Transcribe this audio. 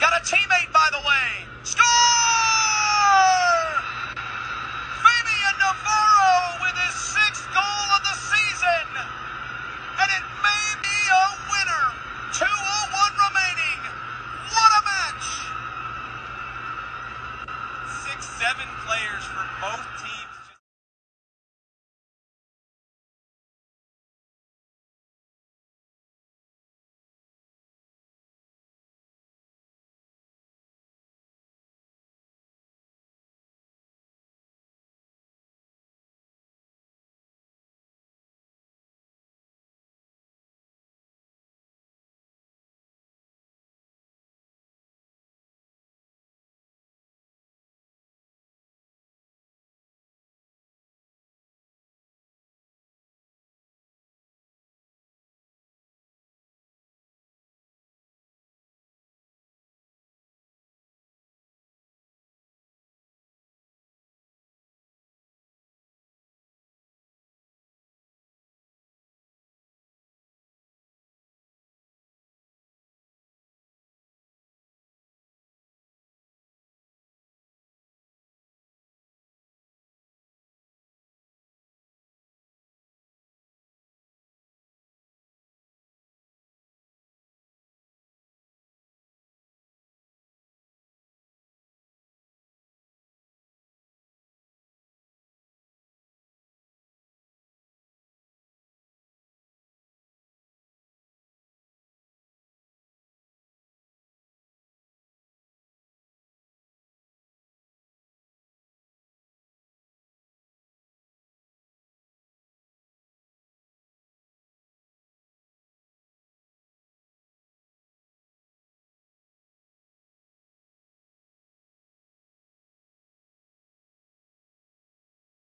Got a teammate, by the way. Score!